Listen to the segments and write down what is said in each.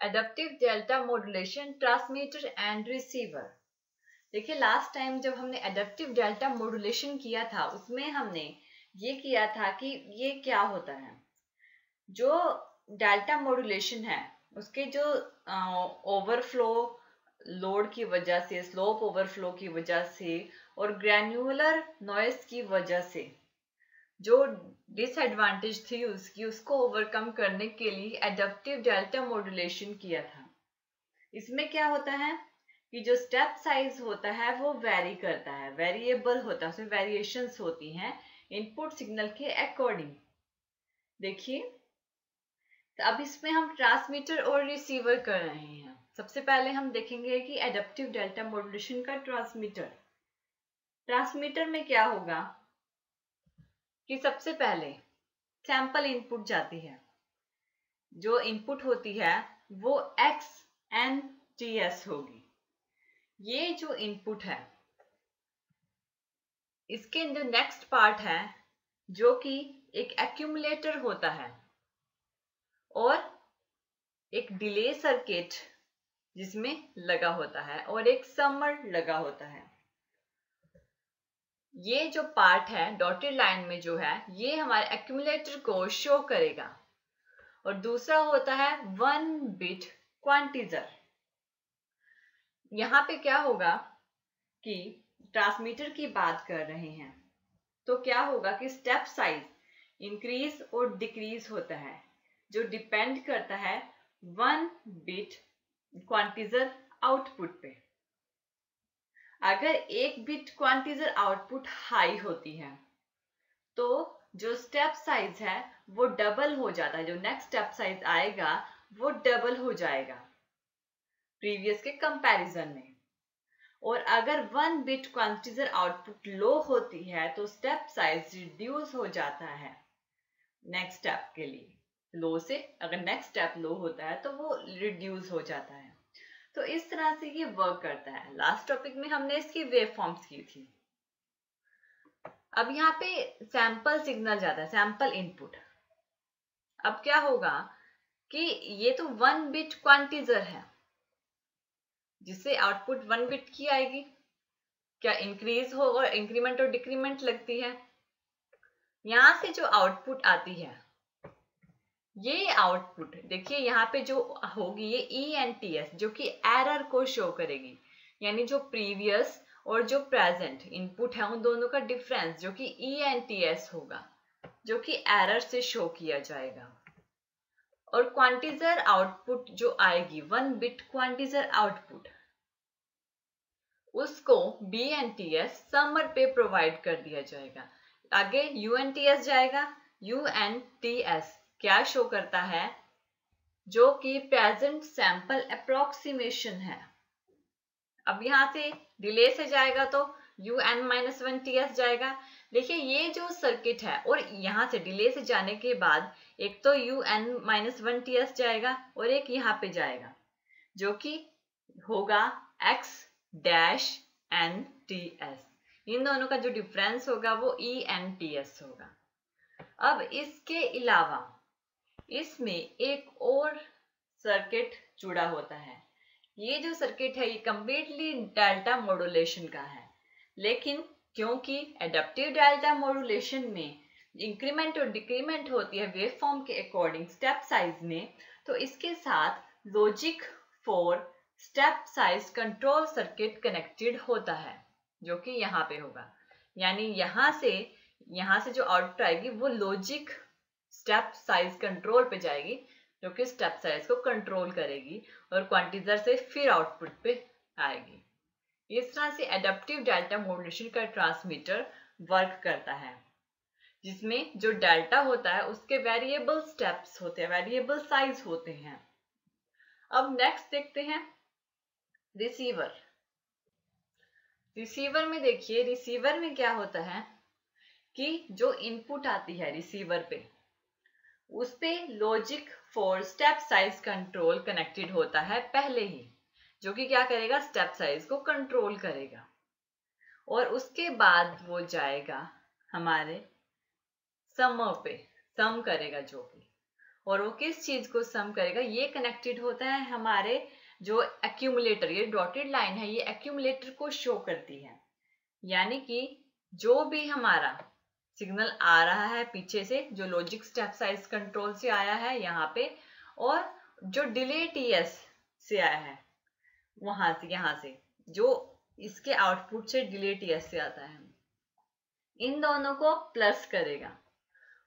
Adaptive delta modulation transmitter and receiver देखिए last time जब हमने एडप्टिव डेल्टा मॉड्यूलेशन किया था, उसमें हमने ये किया था कि ये क्या होता है? जो डेल्टा मॉड्यूलेशन है, उसके जो ओवरफ्लो लोड की वजह से स्लोप ओवरफ्लो की वजह से और ग्रैन्युलर नॉइस की वजह से जो डिसएडवांटेज थी उसकी, उसको ओवरकम करने के लिए एडप्टिव डेल्टा मॉड्यूलेशन किया था। इसमें क्या होता है कि जो स्टेप साइज़ होता है, वो वेरी करता है। वेरिएबल होता है, उसमें वेरिएशंस होती हैं इनपुट सिग्नल के अकॉर्डिंग देखिए तो अब इसमें हम ट्रांसमीटर और रिसीवर कर रहे हैं। सबसे पहले हम देखेंगे कि एडप्टिव डेल्टा मॉड्यूलेशन का ट्रांसमीटर ट्रांसमीटर में क्या होगा? कि सबसे पहले सैंपल इनपुट जाती है। जो इनपुट होती है, वो एक्स एन टी एस होगी। ये जो इनपुट है, इसके जो नेक्स्ट पार्ट है, जो कि एक एक्यूमुलेटर होता है, और एक डिले सर्किट जिसमें लगा होता है, और एक समर लगा होता है। ये जो पार्ट है डॉटेड लाइन में जो है, ये हमारे एक्यूमुलेटर को शो करेगा। और दूसरा होता है वन बिट क्वांटिजर यहाँ पे क्या होगा कि ट्रांसमीटर की बात कर रहे हैं तो क्या होगा कि स्टेप साइज़ इंक्रीज और डिक्रीज होता है, जो डिपेंड करता है वन बिट क्वांटिजर आउटपुट पे। अगर एक बिट क्वांटिजर आउटपुट हाई होती है तो जो स्टेप साइज़ है, वो डबल हो जाता है। जो नेक्स्ट स्टेप साइज़ आएगा, वो डबल हो जाएगा प्रीवियस के कंपैरिजन में। और अगर one bit quantizer output low होती है तो स्टेप साइज़ रिड्यूस हो जाता है नेक्स्ट स्टेप के लिए। लो से अगर नेक्स्ट स्टेप लो होता है तो वो रिड्यूस हो जाता है। तो इस तरह से ये वर्क करता है। लास्ट टॉपिक में हमने इसकी वेव फॉर्म्स की थी। अब यहाँ पे सैंपल सिग्नल जाता है सैंपल इनपुट अब क्या होगा कि ये तो वन बिट क्वांटिजर है, जिससे आउटपुट वन बिट की आएगी। क्या इंक्रीज हो और इंक्रीमेंट और डिक्रीमेंट लगती है? यहाँ से जो आउटपुट आती है ये आउटपुट देखिए, यहाँ पे जो होगी ये ई एन टी एस जो कि एरर को शो करेगी। यानी जो प्रीवियस और जो प्रेजेंट इनपुट है, उन दोनों का डिफरेंस जो कि ई एन टी एस होगा, जो कि एरर से शो किया जाएगा। और क्वांटिजर आउटपुट जो आएगी वन बिट क्वांटिजर आउटपुट उसको B N T S summer पे प्रोवाइड कर दिया जाएगा। आगे यू एन टी एस जाएगा यू एन टी एस क्या शो करता है? जो कि प्रेजेंट सैंपल अप्रोक्सीमेशन है। अब यहाँ से डिले से जाएगा तो U N minus one T S जाएगा। देखिए, ये जो सर्किट है, और यहाँ से डिले से जाने के बाद एक तो U N minus one T S जाएगा और एक यहाँ पे जाएगा, जो कि होगा X dash N T S इन दोनों का जो डिफरेंस होगा, वो ई एन टी एस होगा। अब इसके अलावा इसमें एक और सर्किट जुड़ा होता है। ये जो सर्किट है, ये कंप्लीटली डेल्टा मॉड्यूलेशन का है। लेकिन क्योंकि एडप्टिव डेल्टा मॉड्यूलेशन में इंक्रीमेंट और डिक्रीमेंट होती है वेव फॉर्म के अकॉर्डिंग स्टेप साइज़ में तो इसके साथ logic for step size control circuit connected होता है, जो कि यहाँ पे होगा। यानी यहाँ से यहाँ से जो आउटपुट आएगी, वो लॉजिक स्टेप साइज़ कंट्रोल पे जाएगी, जो कि स्टेप साइज़ को कंट्रोल करेगी और क्वांटिजर से फिर आउटपुट पे आएगी। इस तरह से एडेप्टिव डेल्टा मॉड्यूलेशन का ट्रांसमीटर वर्क करता है, जिसमें जो डेल्टा होता है, उसके वेरिएबल स्टेप्स होते हैं वेरिएबल साइज़ होते हैं। अब नेक्स्ट देखते हैं रिसीवर रिसीवर में देखिए रिसीवर में क्या होता है कि जो इनपुट आती है रिसीवर पे उस पर logic for step size control connected होता है पहले ही, जो कि क्या करेगा? स्टेप साइज़ को कंट्रोल करेगा। और उसके बाद वो जाएगा हमारे सम पे सम करेगा जो भी। और वो किस चीज़ को सम करेगा? ये कनेक्टेड होता है हमारे जो एक्यूमुलेटर ये डॉटेड लाइन है, ये एक्यूमुलेटर को शो करती है। यानी कि जो भी हमारा सिग्नल आ रहा है पीछे से, जो लॉजिक स्टेप साइज़ कंट्रोल से आया है यहाँ पे, और जो डिले टीएस से आया है, वहाँ से, यहाँ से, जो इसके आउटपुट से डिले टीएस से आता है। इन दोनों को प्लस करेगा,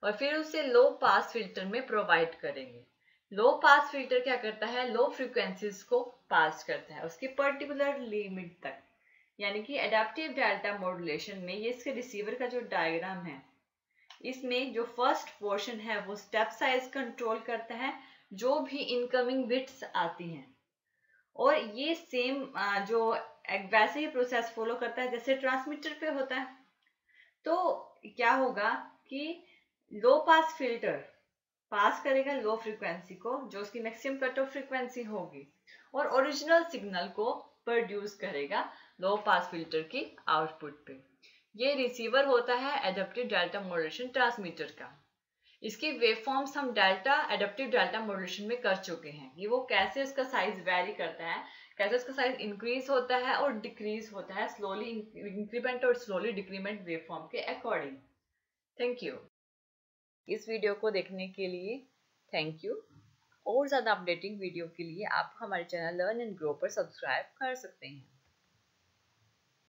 और फिर उसे लो पास फ़िल्टर में प्रोवाइड करेंगे। लो पास फ़िल्टर क्या करता है? लो फ्रिक्वेंसीज को पास करता है, उसकी पर्टिकुलर लिमिट तक। यानी कि एडेप्टिव डेल्टा मॉड्यूलेशन में ये इसके रिसीवर का जो डायग्राम है, इसमें जो फ़र्स्ट पोर्शन है वो स्टेप साइज़ कंट्रोल करता है, जो भी इनकमिंग बिट्स आती हैं। और ये सेम जो वैसे ही प्रोसेस फॉलो करता है, जैसे ट्रांसमीटर पे होता है। तो क्या होगा कि लो पास फ़िल्टर पास करेगा लो फ्रीक्वेंसी को, जो उसकी मैक्सिमम कट ऑफ़ फ्रीक्वेंसी होगी, और ओरिजिनल सिग्नल को प्रोड्यूस करेगा। लो पास फ़िल्टर की आउटपुट पे। ये रिसीवर होता है एडेप्टिव डेल्टा मॉड्यूलेशन ट्रांसमीटर का। इसकी वेवफॉर्म्स हम डेल्टा एडेप्टिव डेल्टा मॉड्यूलेशन में कर चुके हैं। ये वो कैसे उसका साइज़ वेरी करता है, कैसे उसका साइज़ इंक्रीज होता है और डिक्रीज होता है स्लोली इंक्रीमेंट और स्लोली डिक्रीमेंट वेवफॉर्म के अकॉर्डिंग थैंक यू इस वीडियो को देखने के लिए थैंक यू और ज़्यादा अपडेटिंग वीडियो के लिए आप हमारे चैनल लर्न एंड ग्रो पर सब्सक्राइब कर सकते हैं।